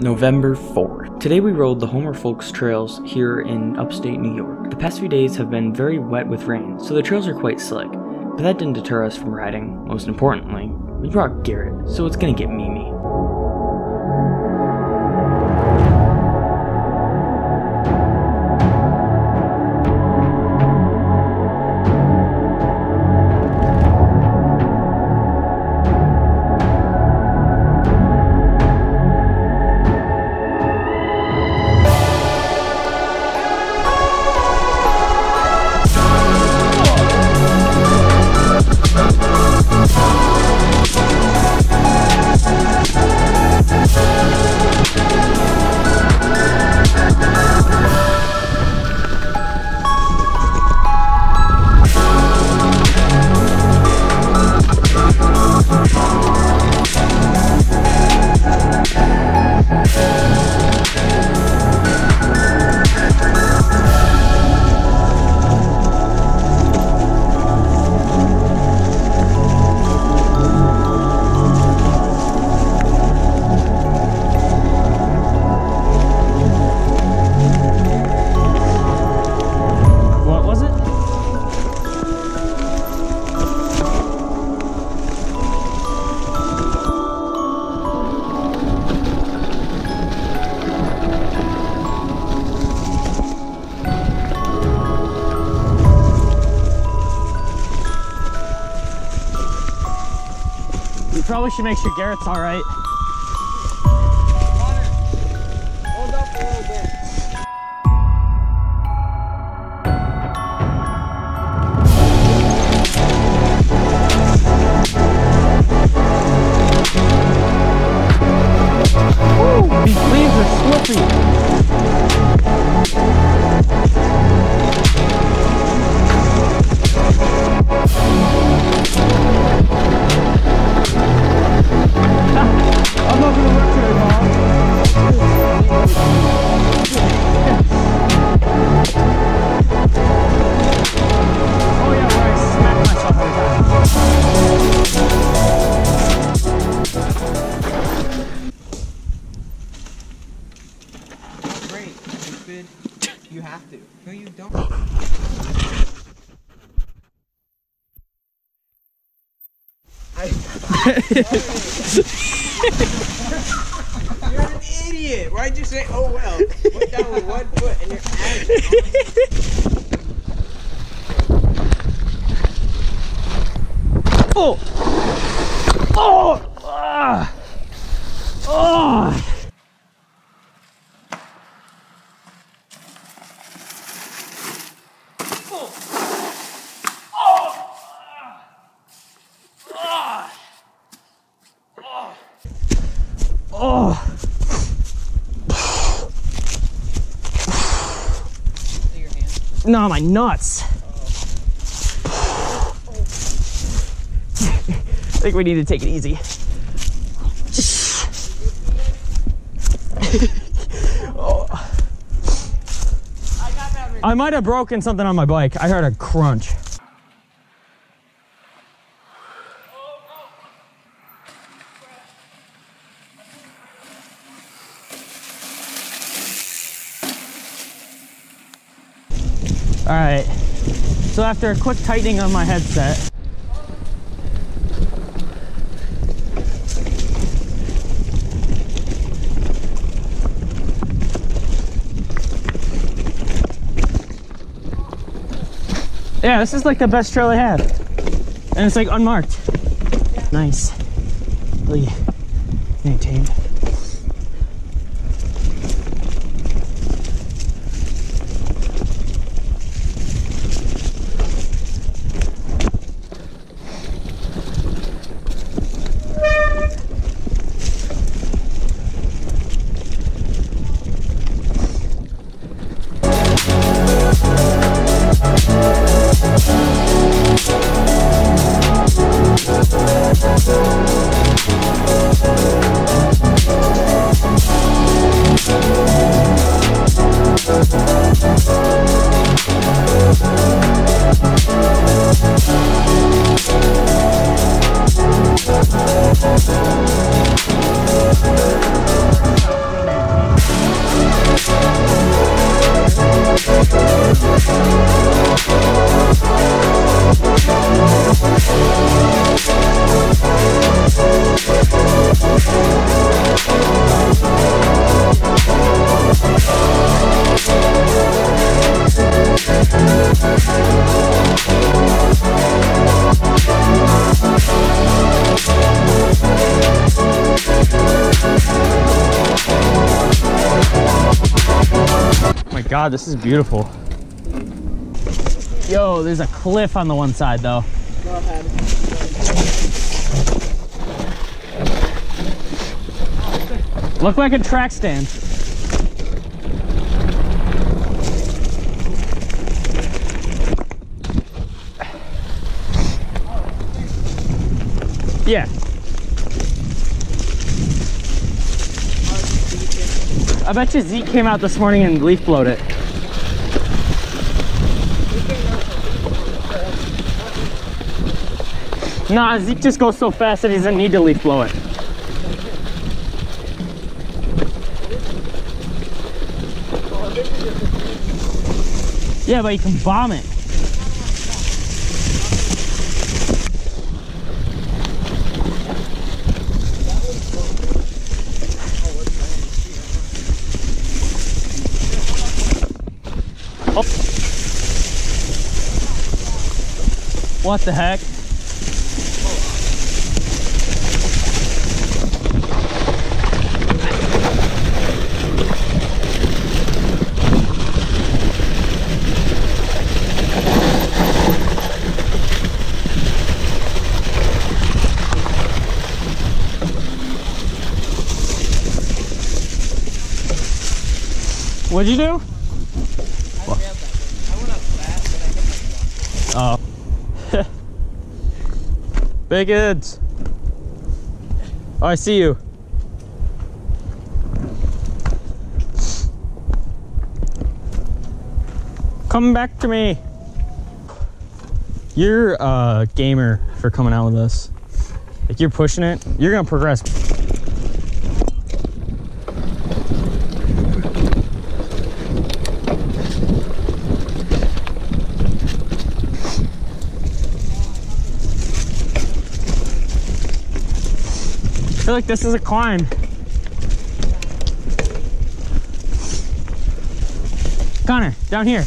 November 4th. Today we rode the Homer Folks trails here in upstate New York. The past few days have been very wet with rain, so the trails are quite slick. But that didn't deter us from riding. Most importantly, we brought Garrett, so it's gonna get Mimi. Probably should make sure Garrett's all right. You're an idiot. Why'd you say, oh well? Put down with one foot and you're out. Oh! Oh! Ah! Oh! Oh! No, my nuts. I think we need to take it easy. Oh. I might have broken something on my bike. I heard a crunch. All right. So after a quick tightening of my headset, Yeah, this is like the best trail I have. And it's like unmarked. Nice. Really maintained. God, this is beautiful. Yo, there's a cliff on the one side though. Go ahead. Look like a track stand. Yeah. I bet you Zeke came out this morning and leaf blowed it. Nah, Zeke just goes so fast that he doesn't need to leaf blow it. Yeah, but you can bomb it. Oh. What the heck? What'd you do? I failed that one. I went up Oh. Bacons. Oh, I see you. Come back to me. You're a gamer for coming out with us. Like you're pushing it, you're gonna progress. I feel like this is a climb. Connor, down here.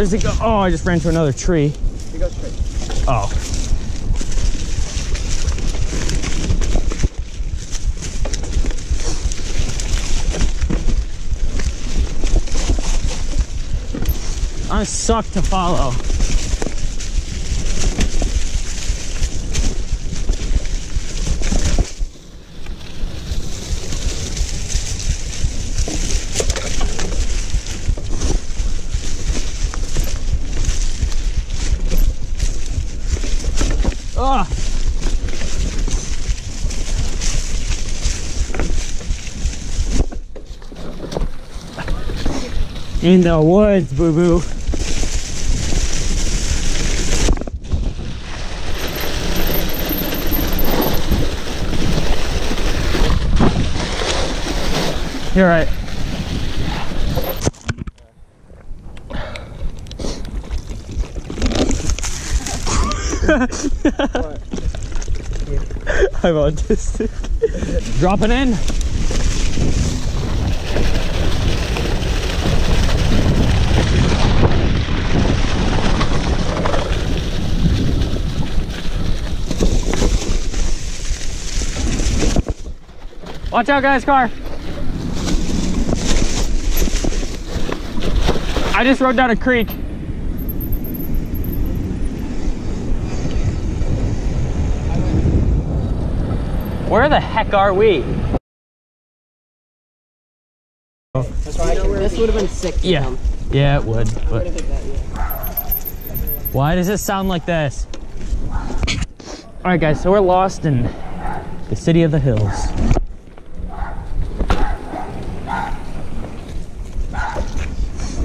Where does it go? Oh, I just ran to another tree. You go straight. Oh. I suck to follow. Ugh. In the woods, boo boo. You're right. I'm autistic. Dropping in. Watch out, guys, car. I just rode down a creek. Where the heck are we? That's why I can, this would have been sick. to Yeah. film. Yeah, it would. But would've hit that, yeah. why does it sound like this? All right, guys. So we're lost in the city of the hills.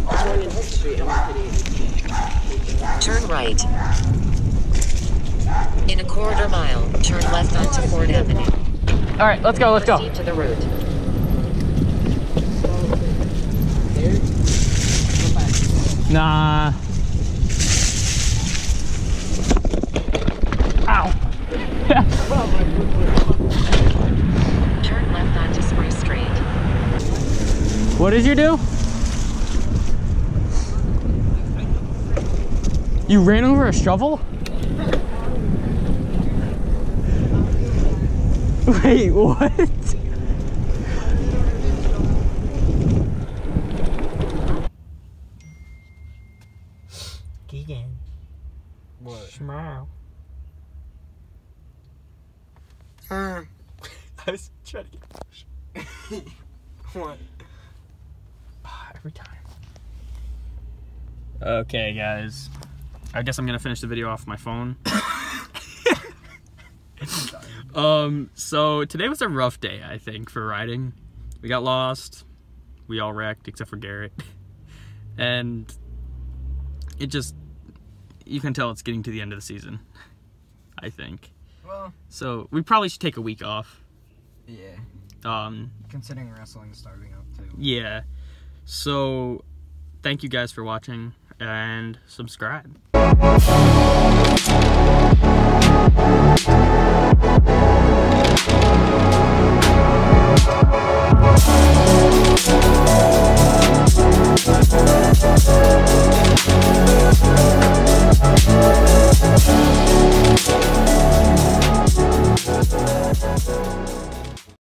I'm going in Hook Street. I'm hitting Turn right. In a quarter mile, turn left onto Ford Avenue. All right, let's go, let's go. Proceed to the route. Nah. Ow. turn left onto Spray Street. What did you do? You ran over a shovel? Wait, what? Keegan, What? smile. Uh, I was trying to get what? every time. Okay, guys. I guess I'm gonna finish the video off my phone. Um, so today was a rough day, I think, for riding. We got lost. We all wrecked, except for Garrett. and it just, you can tell it's getting to the end of the season. I think. Well, So we probably should take a week off. yeah. Um, Considering wrestling's starting up too. yeah. So thank you guys for watching and subscribe.